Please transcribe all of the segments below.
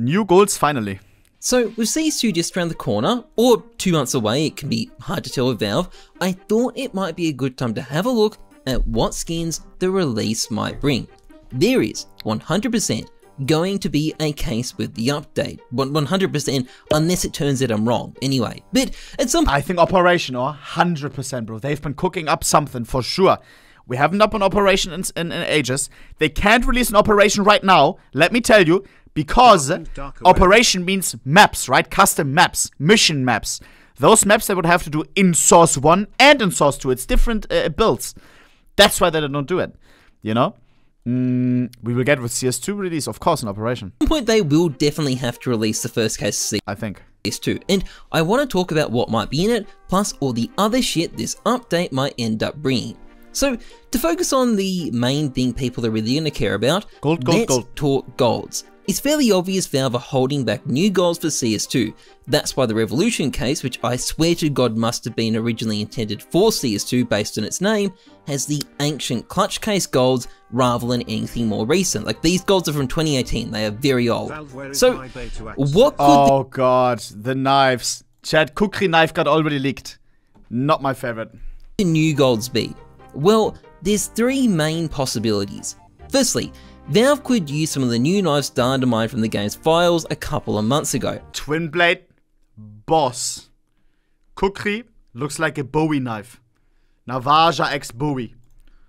New golds finally. So, with CS2 just around the corner, or two months away, it can be hard to tell with Valve, I thought it might be a good time to have a look at what skins the release might bring. There is 100% going to be a case with the update. 100% unless it turns out I'm wrong. Anyway, but at some I think Operation or 100%, bro. They've been cooking up something for sure. We haven't up an operation in, in, in ages. They can't release an operation right now. Let me tell you, because operation means maps, right? Custom maps, mission maps. Those maps they would have to do in Source 1 and in Source 2. It's different uh, builds. That's why they don't do it. You know? Mm, we will get with CS2 release, of course, an operation. point they will definitely have to release the first case of I think. CS2, and I want to talk about what might be in it, plus all the other shit this update might end up bringing. So, to focus on the main thing people are really going to care about, Gold, gold, let's gold. talk golds. It's fairly obvious Valve are holding back new golds for CS2. That's why the Revolution case, which I swear to God must have been originally intended for CS2 based on its name, has the ancient clutch case golds rather than anything more recent. Like these golds are from 2018, they are very old. Valve, So, my beta access? what could Oh god, the knives. Chad, Kukri knife got already leaked. Not my favorite. the new golds be? Well, there's three main possibilities. Firstly, Valve could use some of the new knives data mined from the game's files a couple of months ago. Twin blade, boss. Kukri looks like a Bowie knife. Navaja x Bowie.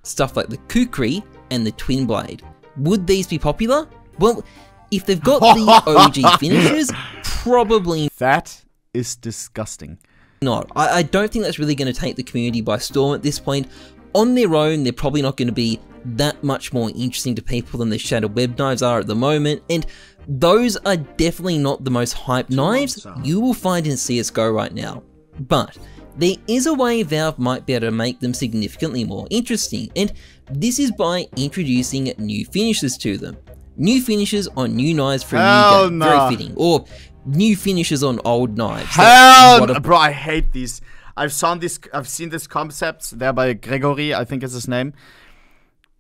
Stuff like the Kukri and the Twin Blade. Would these be popular? Well, if they've got the OG finishes, probably That is disgusting. not. I, I don't think that's really going to take the community by storm at this point. On their own, they're probably not going to be that much more interesting to people than the Shattered Web knives are at the moment, and those are definitely not the most hyped knives you will find in CSGO right now. But there is a way Valve might be able to make them significantly more interesting, and this is by introducing new finishes to them. New finishes on new knives for Hell new game, nah. very fitting, or new finishes on old knives. Hell, no- bro, I hate these. I've seen this. I've seen this concept there by Gregory. I think is his name.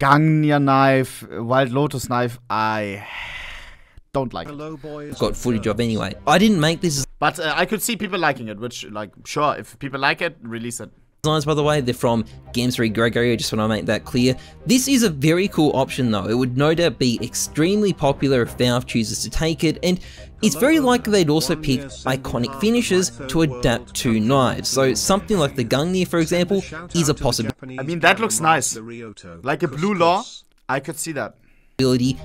Gungnir knife, Wild Lotus knife. I don't like it. Hello, boys. got footage of anyway. I didn't make this But uh, I could see people liking it. Which, like, sure, if people like it, release it. Designs, by the way. They're from Games 3 Gregory, I just want to make that clear. This is a very cool option, though. It would no doubt be extremely popular if Valve chooses to take it, and it's very likely they'd also pick iconic finishes to adapt to knives. So something like the Gungnir, for example, is a possibility. I mean, that looks nice. Like a blue law, I could see that.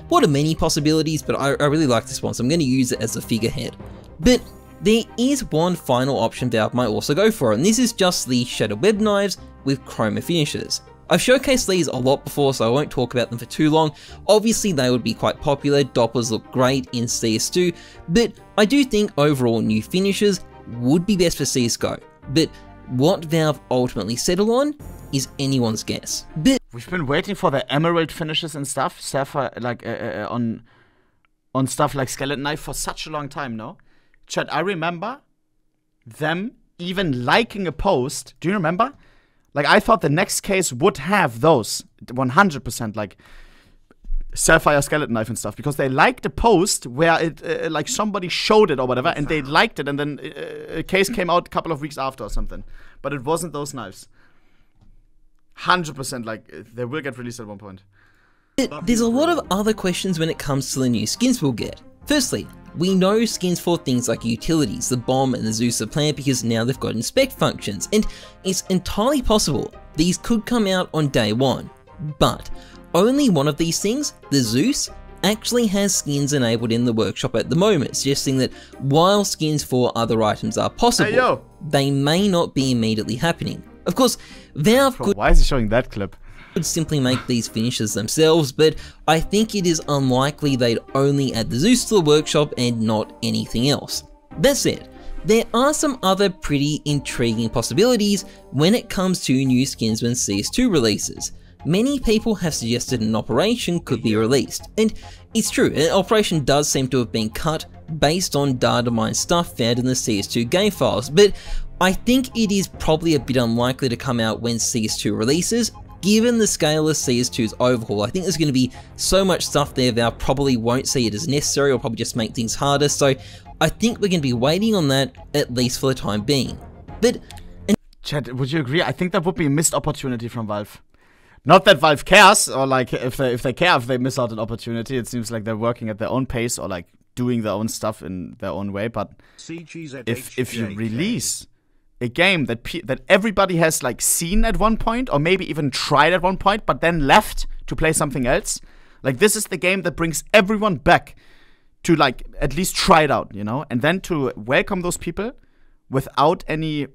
What are many possibilities, but I, I really like this one, so I'm going to use it as a figurehead. But there is one final option Valve might also go for, and this is just the Shattered Web knives with chroma finishes. I've showcased these a lot before, so I won't talk about them for too long. Obviously, they would be quite popular, Dopplers look great in CS2, but I do think overall new finishes would be best for CSGO. But what Valve ultimately settle on is anyone's guess. But We've been waiting for the emerald finishes and stuff, Sapphire, like uh, uh, on on stuff like skeleton knife for such a long time now. Chad, I remember them even liking a post. Do you remember? Like I thought the next case would have those 100% like sapphire skeleton knife and stuff because they liked a post where it uh, like somebody showed it or whatever and they liked it and then uh, a case came out a couple of weeks after or something. But it wasn't those knives. 100% like uh, they will get released at one point. There's a lot of other questions when it comes to the new skins we'll get. Firstly, we know skins for things like utilities, the bomb and the Zeus are planned because now they've got inspect functions, and it's entirely possible these could come out on day one. But only one of these things, the Zeus, actually has skins enabled in the workshop at the moment, suggesting that while skins for other items are possible, Hey, they may not be immediately happening. Of course, Valve could why is he showing that clip? Would simply make these finishes themselves, but I think it is unlikely they'd only add the Zeus to the workshop and not anything else. That said, there are some other pretty intriguing possibilities when it comes to new skins when CS2 releases. Many people have suggested an operation could be released, and it's true, an operation does seem to have been cut based on data mine stuff found in the CS2 game files, but I think it is probably a bit unlikely to come out when CS2 releases, given the scale of CS2's overhaul, I think there's going to be so much stuff there that Valve probably won't see it as necessary or probably just make things harder, so I think we're going to be waiting on that at least for the time being. But Chad, would you agree? I think that would be a missed opportunity from Valve. Not that Valve cares, or like if they if they care if they miss out an opportunity, it seems like they're working at their own pace or like doing their own stuff in their own way. But if if you release a game that that everybody has like seen at one point, or maybe even tried at one point, but then left to play something else, like this is the game that brings everyone back to like at least try it out, you know, and then to welcome those people without any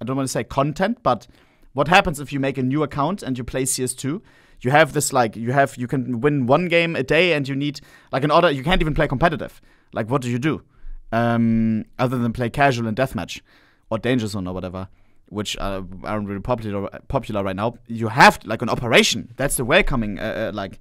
I don't want to say content, but what happens if you make a new account and you play CS2? You have this like you have you can win one game a day and you need like in order you can't even play competitive. Like what do you do? Um, other than play casual and deathmatch or danger zone or whatever, which are, aren't really popular popular right now. You have like an operation. That's the welcoming uh, uh, like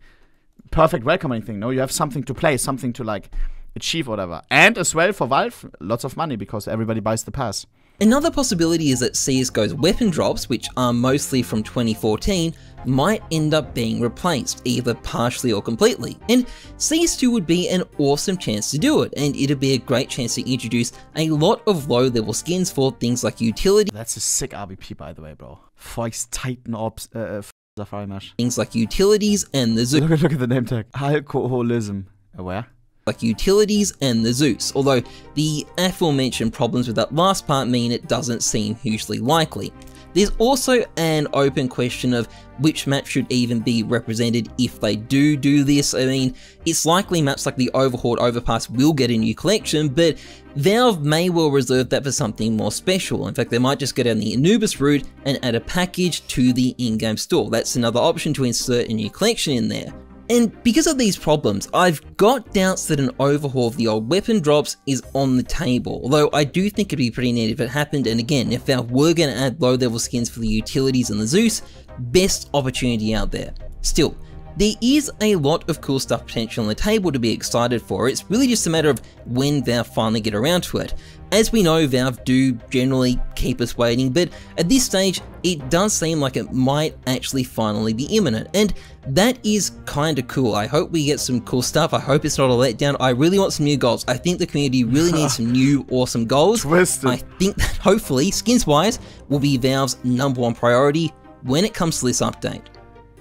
perfect welcoming thing. No, you have something to play, something to like achieve, whatever. And as well for Valve, lots of money because everybody buys the pass. Another possibility is that CSGO's weapon drops, which are mostly from 2014, might end up being replaced, either partially or completely. And CS2 would be an awesome chance to do it, and it'd be a great chance to introduce a lot of low level skins for things like utility. That's a sick RBP, by the way, bro. Foix Titan Ops uh, Safari Mesh. Things like utilities and the Zeus. Look at, look at the name tag. Alcoholism. Aware? Like utilities and the Zeus, although the aforementioned problems with that last part mean it doesn't seem hugely likely. There's also an open question of which map should even be represented if they do do this. I mean, it's likely maps like the Overhauled Overpass will get a new collection, but Valve may well reserve that for something more special. In fact, they might just go down the Anubis route and add a package to the in-game store. That's another option to insert a new collection in there. And because of these problems, I've got doubts that an overhaul of the old weapon drops is on the table, although I do think it'd be pretty neat if it happened, and again, if Valve were going to add low level skins for the utilities and the Zeus, best opportunity out there. Still, there is a lot of cool stuff potential on the table to be excited for, it's really just a matter of when Valve finally get around to it. As we know, Valve do generally keep us waiting, but at this stage, it does seem like it might actually finally be imminent, and that is kinda cool. I hope we get some cool stuff, I hope it's not a letdown, I really want some new golds. I think the community really needs some new awesome golds. Twisted. I think that hopefully, skins-wise, will be Valve's number one priority when it comes to this update.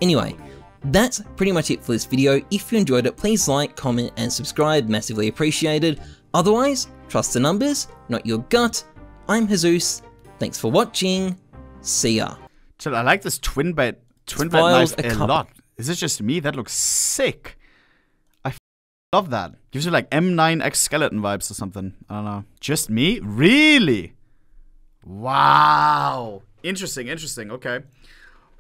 Anyway, that's pretty much it for this video. If you enjoyed it, please like, comment, and subscribe, massively appreciated. Otherwise, trust the numbers, not your gut. I'm Heyzeus. Thanks for watching. See ya. Chill, I like this twin blade twin blade knife a a lot. Is this just me? That looks sick. I f- love that. Gives you like M9X skeleton vibes or something. I don't know. Just me? Really? Wow. Interesting, interesting. Okay.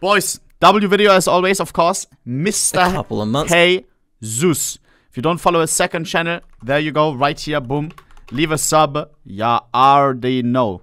Boys, W video as always, of course. Mr. A couple of months. Hey Zeus. If you don't follow his second channel, there you go, right here, boom. Leave a sub. Ya already know.